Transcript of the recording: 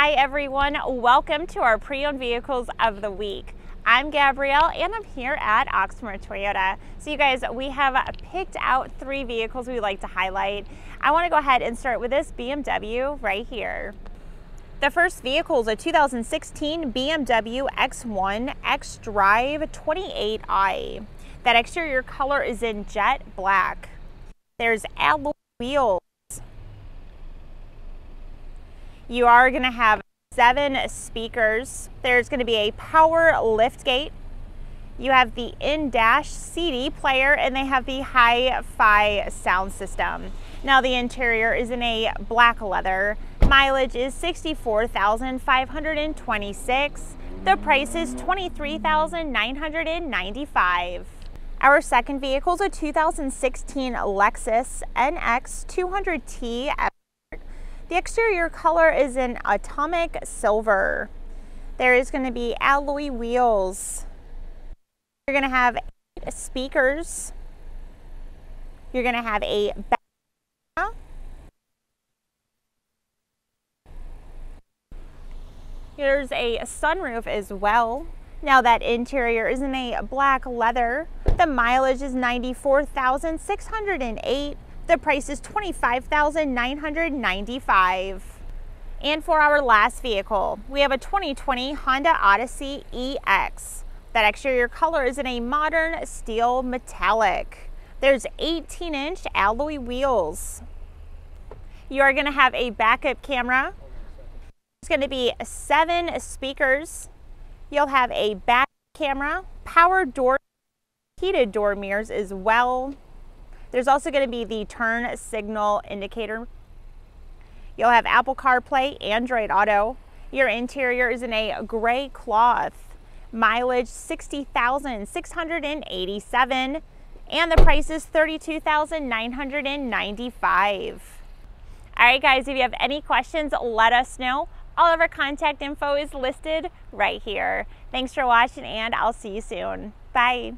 Hi everyone, welcome to our pre-owned vehicles of the week. I'm Gabrielle and I'm here at Oxmoor Toyota. So you guys, we have picked out three vehicles we like to highlight. I wanna go ahead and start with this BMW right here. The first vehicle is a 2016 BMW X1 xDrive 28i. That exterior color is in jet black. There's alloy wheels you are going to have seven speakers. There's going to be a power lift gate. You have the in-dash CD player and they have the hi-fi sound system. Now the interior is in a black leather. Mileage is 64,526. The price is 23,995. Our second vehicle is a 2016 Lexus NX 200T the exterior color is an atomic silver. There is going to be alloy wheels. You're going to have eight speakers. You're going to have a There's a sunroof as well. Now that interior is in a black leather. The mileage is 94,608 the price is 25,995. And for our last vehicle, we have a 2020 Honda Odyssey EX. That exterior color is in a modern steel metallic. There's 18 inch alloy wheels. You are gonna have a backup camera. It's gonna be seven speakers. You'll have a back camera, power door, heated door mirrors as well. There's also going to be the turn signal indicator. You'll have Apple CarPlay, Android Auto. Your interior is in a gray cloth. Mileage 60,687 and the price is 32,995. All right guys, if you have any questions, let us know. All of our contact info is listed right here. Thanks for watching and I'll see you soon. Bye.